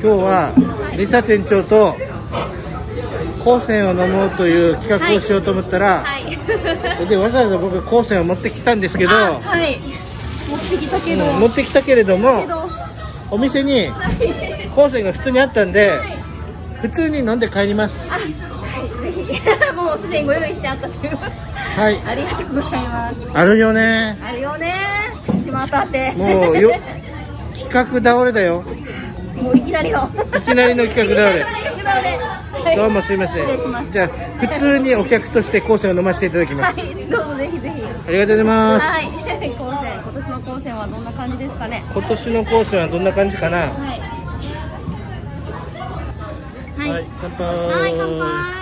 今日はリサ店長と光線を飲もうという企画をしようと思ったら、はい。でわざわざ僕光線を持ってきたんですけど、あはい。持ってきたけど。うん持ってきたけれども。お店にはい。光線が普通にあったんで、はい普通に飲んで帰りますはい。もうすでにご用意してあったという。はいありがとうございます。あるよねあるよね。島たて。もうよ 企画倒れだよもういきなりの。いきなりの企画倒れどうもすいませんじゃあ普通にお客として光線を飲ませていただきますはい、どうぞぜひぜひ。ありがとうございます、はい。高専、今年の高専はどんな感じですかね？今年の光線はどんな感じかな？はい。はい。はい乾杯はい、乾杯。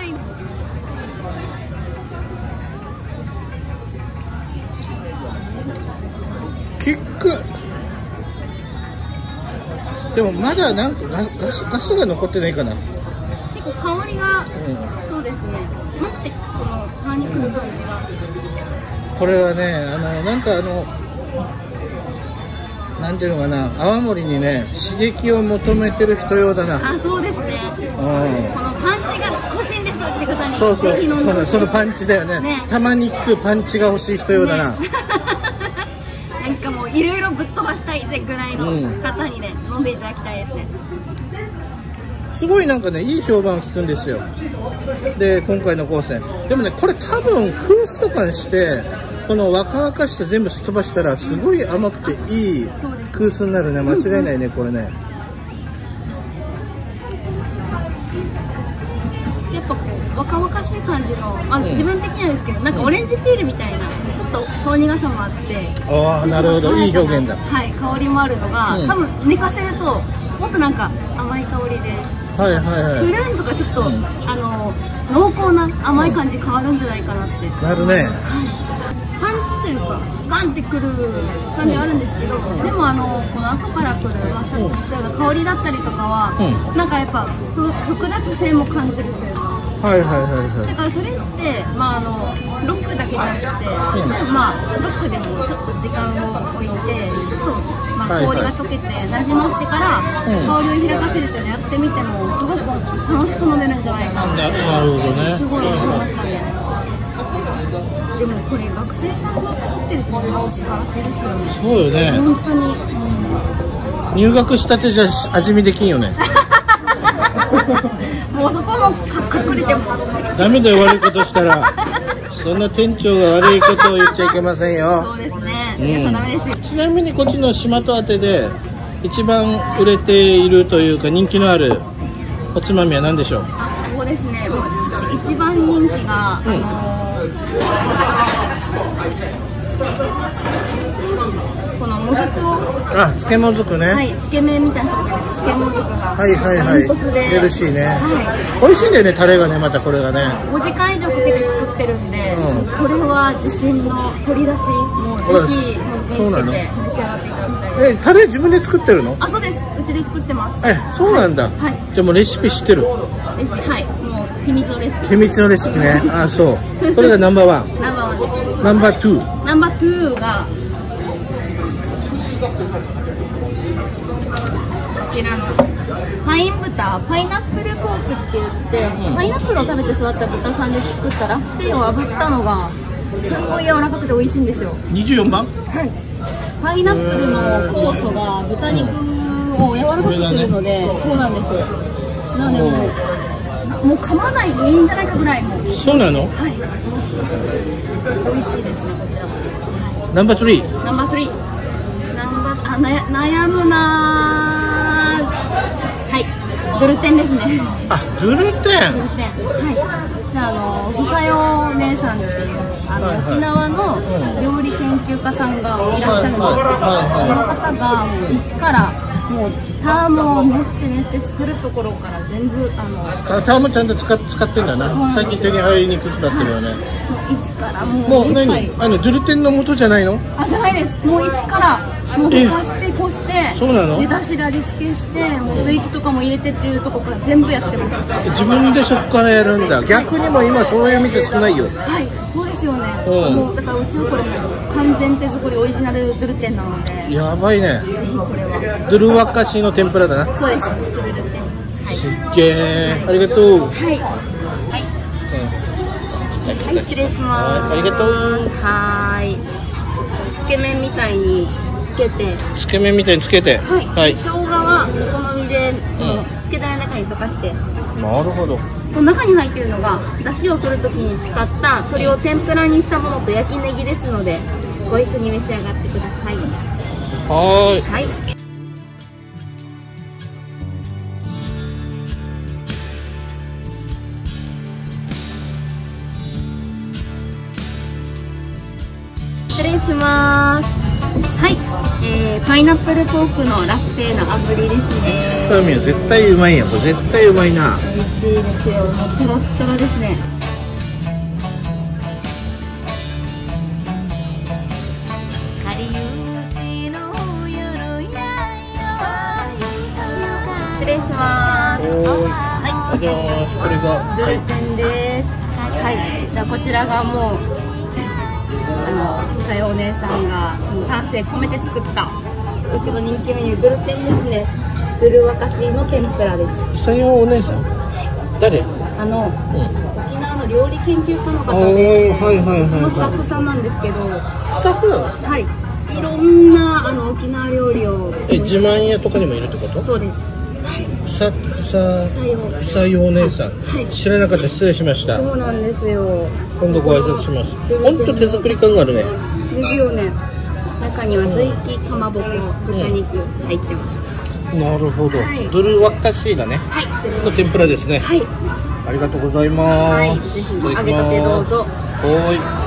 でもまだなんかガガスガスが残ってないかな。うん結構香りが、そうですね。待って、このパン肉の感じが。これはねあのなんかあのなんていうのかな。泡盛にね刺激を求めてる人用だな。あ、そうですね。うこのパンチが欲しいんですって方んに。そうそう。そのパンチだよね。ね。たまに効くパンチが欲しい人用だな、ねいろいろぶっ飛ばしたいぜぐらいのうん。方にね、飲んでいただきたいですね。すごいなんかねいい評判を聞くんですよ。で今回の光線でもねこれ多分クースとかにしてこの若々しさ全部すっ飛ばしたらすごい甘くていいそうですクースになるね。間違いないねこれね。やっぱこう若々しい感じの、まあ、ん。自分的にはですけど、なんかオレンジピールみたいな、とほろ苦さもあって。ああなるほど。いい表現だ。はい、香りもあるのが、うん。多分寝かせると、もっとなんか甘い香りで。はいはいプはルーンとかちょっと、うん。あの濃厚な甘い感じ変わるんじゃないかなって、いなるね。パンチというかガンってくる感じはあるんですけど、でもあのこの後からくるまあさっき言ったような香りだったりとかは、うなんかやっぱふ複雑性も感じるというかはいはいはいはだからそれって、まあ、あのロックだけじゃなくて、うん。まあ、ロックでもちょっと時間を置いてちょっと、まあ、氷が溶けてなじましてから、うん。香りを開かせるっていうのをやってみてもすごく楽しく飲めるんじゃないかなななるほどね。すごい思いましたね。でもこれ学生さんが作ってるっていうのは素晴らしいですよね。そうよね。本当に、うん。入学したてじゃ味見できんよね もうそこもか隠れてもダメだよ悪いことしたら。そんな店長が悪いことを言っちゃいけませんそようですね、うん。ダメですよ。ちなみにこっちの島とあてで一番売れているというか人気のあるおつまみは何でしょう？あそうですね。一番人気が、うん。あのーこのもずくを。あ漬物ずくね、はいつけ麺みたいなつけもずくが。はいはいはい。ヘルシーね。は美味しいんだよねタレがねまたこれがね。い、5時間以上かけて作ってるんで、うん。これは自信の取り出しもうぜひそうなの。召し上がっていただきたいえタレ自分で作ってるの？あそうです。うちで作ってます。えそうなんだ、はい。じゃあもうレシピ知ってる？レシピはい。もう秘密のレシピ。秘密のレシピね。あそう。これがナンバーワン。ナンバーワンです。ナンバーツー。ナンバー2がちらのパイン豚パイナップルポークって言って、うん。パイナップルを食べて育った豚さんで作ったラフテーを炙ったのがすごい柔らかくて美味しいんですよ。24番？はい。パイナップルの酵素が豚肉を柔らかくするので、そうなんです。よなのでもうもう噛まないでいいんじゃないかぐらいそうなの？美味しいですねこちらはナンバースリー。ナンバースリー。ナンバーあなや悩むなーはい。ドルテンですね。あグルテン？ドルテン。はい。じゃああのふさよ姉さんっていうあの、はいはい。沖縄のうん料理研究家さんがいらっしゃるんですけど、はいはいその方がもう一からもうタームを練って練って作るところから全部あのタームちゃんと使っ使ってんだな。最近手に入りにくくなってるよね、う一からももうういっぱい。何あのドゥルテンの元じゃないの？あじゃないです。もう一からもうえ溶かしてこしてそうなの？でだしで味付けしてもう追記とかも入れてっていうところから全部やってます。自分でそこからやるんだ。逆にも今そういう店少ないよ。はい。そうですよね。うん。もうだからうちはこれ完全手作りオリジナルドゥルテンなので。ぜやばいね。ひこれは。ドゥルワカシの天ぷらだな。そうです。ドゥルテン。はい。すっげえありがとう、うんはいはいはい失礼します。はいありがとう。はーい。つけ麺みたいにつけて。つけ麺みたいにつけて。はい、はい、生姜はお好みで、うん。つけだれの中に溶かして。なるほど。この中に入っているのが出汁を取るときに使った鶏を天ぷらにしたものと焼きネギですのでご一緒に召し上がってください。はーい。はい失礼します。はい、えー、パイナップルポークのラフテーの炙りですね。絶対うまいやんこれ絶対うまいな。美味しいですよ。もうトロットロですね。失礼します。おーいこれがはい。じゃあこちらがもうあのさよお姉さんが丹精込めて作ったうちの人気メニュードゥルテンですね。ドゥルワカシの天ぷらです。さよお姉さん。誰？あのうん。沖縄の料理研究家のお方ーではいはいはい。そのスタッはフさんなんですけどいスタッフなの？はい。いろんなあの沖縄料理をえ自慢屋とかにもいるってこと？そうですさささよさ。よお姉さん、はい知らなかった。失礼しました。そうなんですよ。今度ご挨拶します。本当手作り感があるね。ですよね。中には随きかまぼこ豚肉入ってます。なるほど、はい。ドルワッカシーだね。はい。の天ぷらですね。はい。ありがとうございます、はい。ぜひ揚げたてどうぞ。はーい